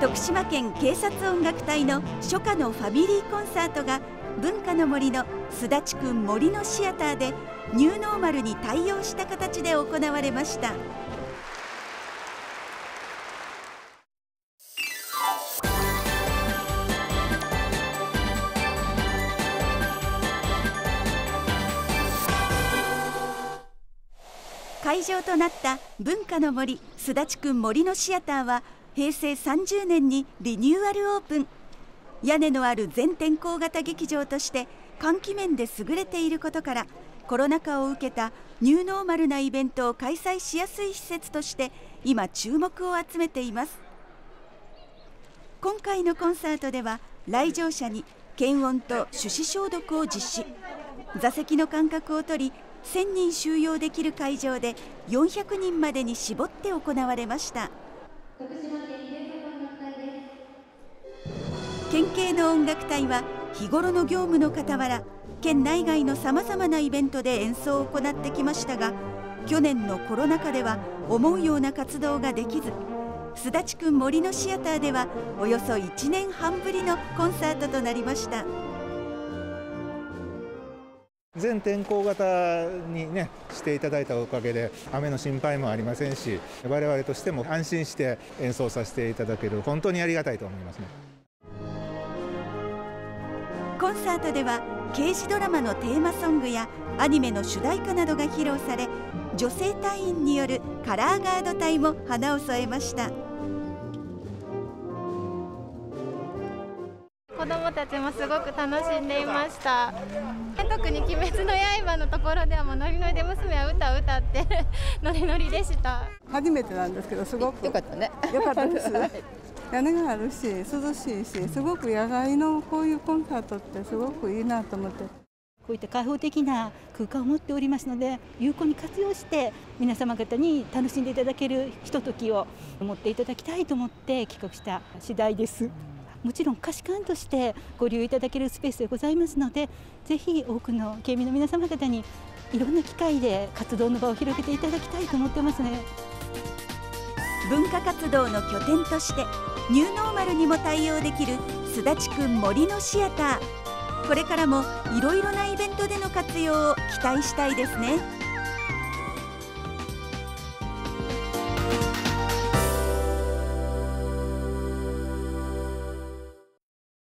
徳島県警察音楽隊の初夏のファミリーコンサートが文化の森のすだちくん森のシアターでニューノーマルに対応した形で行われました。会場となった文化の森すだちくん森のシアターは平成30年にリニューアルオープン。屋根のある全天候型劇場として換気面で優れていることからコロナ禍を受けたニューノーマルなイベントを開催しやすい施設として今注目を集めています。今回のコンサートでは来場者に検温と手指消毒を実施。座席の間隔を取り1000人収容できる会場で400人までに絞って行われました。県警の音楽隊は日頃の業務の傍ら県内外のさまざまなイベントで演奏を行ってきましたが去年のコロナ禍では思うような活動ができずすだちくん森のシアターではおよそ1年半ぶりのコンサートとなりました。全天候型にねしていただいたおかげで雨の心配もありませんし我々としても安心して演奏させていただける本当にありがたいと思いますね。コンサートでは刑事ドラマのテーマソングやアニメの主題歌などが披露され女性隊員によるカラーガード隊も花を添えました。子どもたちもすごく楽しんでいました。特に「鬼滅の刃」のところではもうノリノリで娘は歌を歌ってノリノリでした。初めてなんですけどすごく。よかったね。よかったです屋根があるし涼しいしすごく野外のこういうコンサートってすごくいいなと思って。こういった開放的な空間を持っておりますので有効に活用して皆様方に楽しんでいただけるひとときを持っていただきたいと思って企画した次第です。もちろん貸し館としてご利用いただけるスペースでございますのでぜひ多くの県民の皆様方にいろんな機会で活動の場を広げていただきたいと思ってますね文化活動の拠点としてニューノーマルにも対応できるすだちくん森のシアターこれからもいろいろなイベントでの活用を期待したいですね。